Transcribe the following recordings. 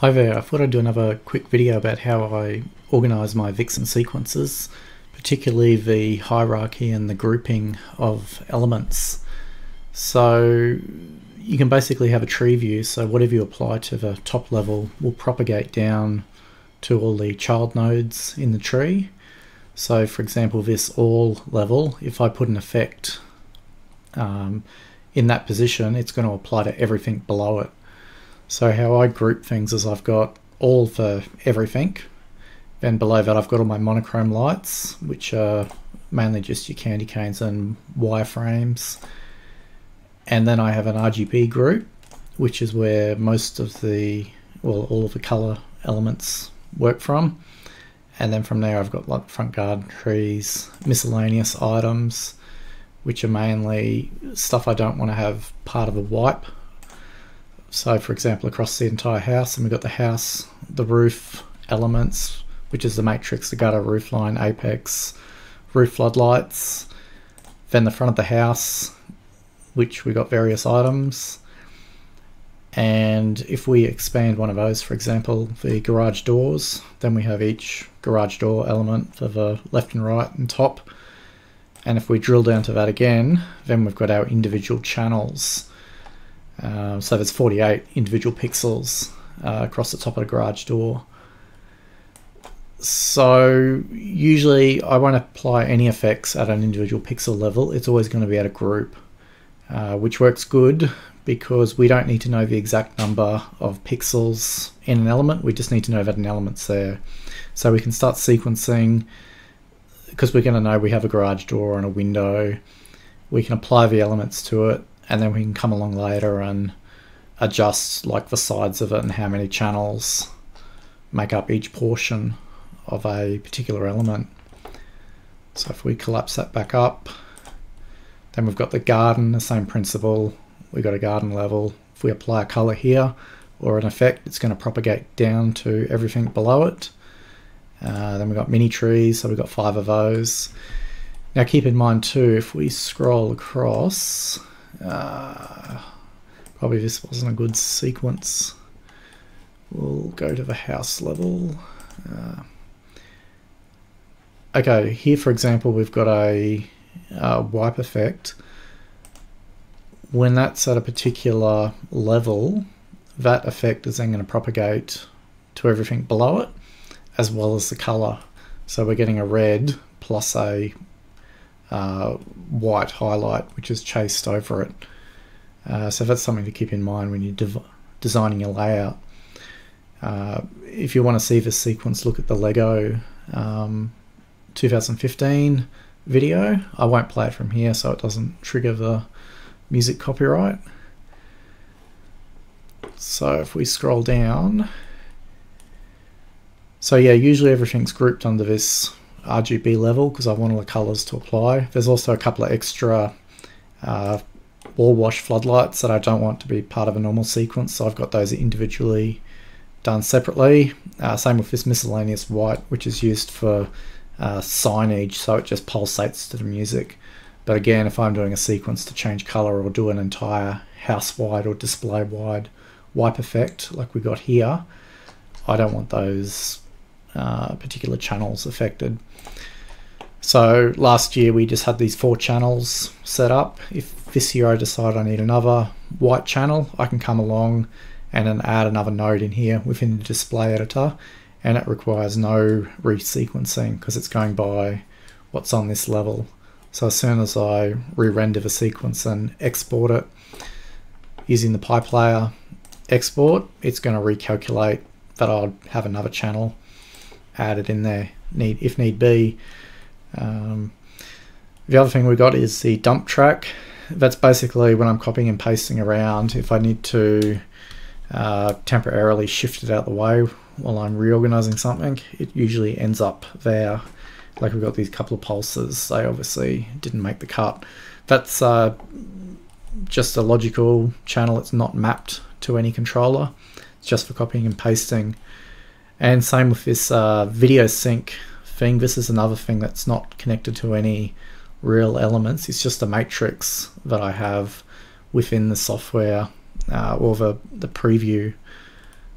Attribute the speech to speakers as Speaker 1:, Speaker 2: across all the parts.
Speaker 1: Hi there, I thought I'd do another quick video about how I organise my Vixen sequences, particularly the hierarchy and the grouping of elements. So you can basically have a tree view, so whatever you apply to the top level will propagate down to all the child nodes in the tree. So for example, this all level, if I put an effect um, in that position, it's going to apply to everything below it. So how I group things is I've got all for everything. Then below that I've got all my monochrome lights, which are mainly just your candy canes and wireframes. And then I have an RGB group, which is where most of the, well, all of the color elements work from. And then from there I've got like front garden trees, miscellaneous items, which are mainly stuff I don't want to have part of a wipe so for example, across the entire house, and we've got the house, the roof elements, which is the matrix, the gutter, roof line, apex, roof floodlights, then the front of the house, which we got various items. And if we expand one of those, for example, the garage doors, then we have each garage door element for the left and right and top. And if we drill down to that again, then we've got our individual channels. Um, so there's 48 individual pixels uh, across the top of the garage door. So usually I won't apply any effects at an individual pixel level. It's always going to be at a group, uh, which works good because we don't need to know the exact number of pixels in an element. We just need to know that an element's there. So we can start sequencing because we're going to know we have a garage door and a window. We can apply the elements to it and then we can come along later and adjust like the sides of it and how many channels make up each portion of a particular element. So if we collapse that back up, then we've got the garden, the same principle. We've got a garden level. If we apply a color here or an effect, it's going to propagate down to everything below it. Uh, then we've got mini trees, so we've got five of those. Now keep in mind too, if we scroll across, uh, probably this wasn't a good sequence. We'll go to the house level. Uh, okay, here for example we've got a uh, wipe effect. When that's at a particular level, that effect is then going to propagate to everything below it, as well as the color. So we're getting a red plus a uh, white highlight which is chased over it. Uh, so that's something to keep in mind when you're designing a layout. Uh, if you want to see this sequence, look at the Lego um, 2015 video. I won't play it from here so it doesn't trigger the music copyright. So if we scroll down, so yeah, usually everything's grouped under this RGB level because I want all the colors to apply. There's also a couple of extra uh, wall wash floodlights that I don't want to be part of a normal sequence, so I've got those individually done separately. Uh, same with this miscellaneous white, which is used for uh, signage, so it just pulsates to the music. But again, if I'm doing a sequence to change color or do an entire house wide or display wide wipe effect like we got here, I don't want those uh, particular channels affected. So last year we just had these four channels set up. If this year I decide I need another white channel, I can come along and then add another node in here within the display editor and it requires no resequencing because it's going by what's on this level. So as soon as I re-render the sequence and export it using the PyPlayer export, it's going to recalculate that I'll have another channel added in there need if need be. Um, the other thing we got is the dump track. That's basically when I'm copying and pasting around. If I need to uh, temporarily shift it out the way while I'm reorganizing something, it usually ends up there. Like we've got these couple of pulses. They obviously didn't make the cut. That's uh, just a logical channel. It's not mapped to any controller. It's just for copying and pasting. And same with this uh, video sync thing. This is another thing that's not connected to any real elements. It's just a matrix that I have within the software uh, or the, the preview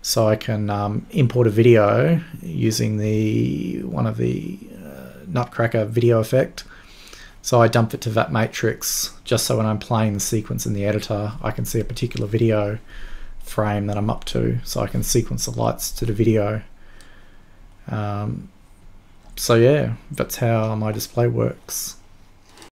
Speaker 1: so I can um, import a video using the one of the uh, Nutcracker video effect. So I dump it to that matrix just so when I'm playing the sequence in the editor, I can see a particular video frame that I'm up to, so I can sequence the lights to the video. Um, so yeah, that's how my display works.